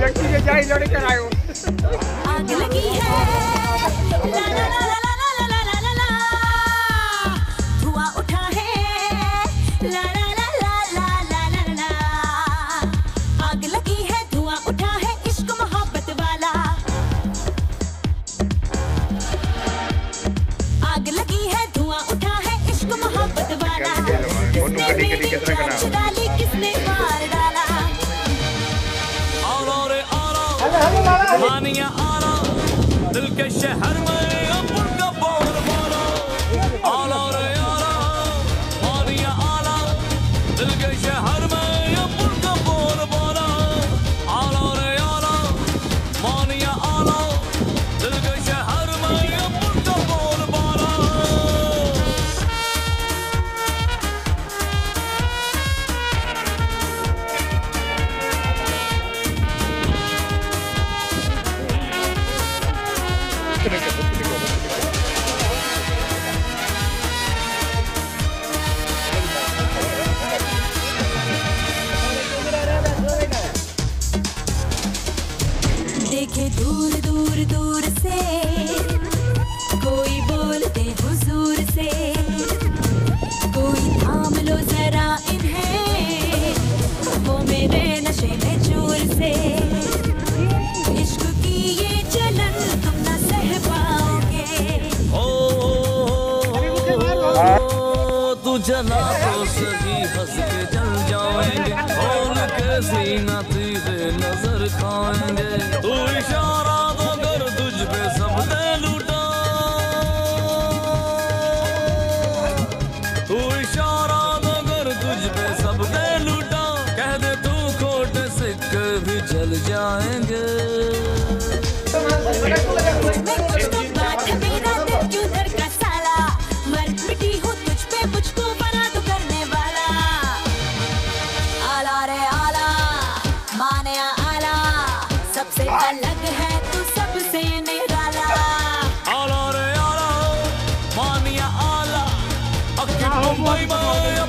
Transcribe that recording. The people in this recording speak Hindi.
लड़की के जाई लड़े करायो आग लगी है ला ला ला ला लगी है धुआँ उठा है इश्क मोहब्बत वाला मानिया आलो, दिल के शहर में अपुर का बोल बोलो। आला रे आलो, मानिया आला, दिल के शहर में अपुर दूर दूर दूर से। कोई बोलते हुजूर से। कोई थाम लो जरा इन्हें। वो मेरे नशे में चूर से। इश्क की ये चलन तुम न सह पाओगे। ओ, तू जना तो सही हंस के जल जाएँगे खोल के सीना तुझे नज़र खाएँगे। तू इशारा तो कर तुझ पे सब दे लूटा। तू इशारा तो कर तुझ पे सब दे लूटा। कह दे तू खोट सिक्के भी जल जाएँगे। bye bye.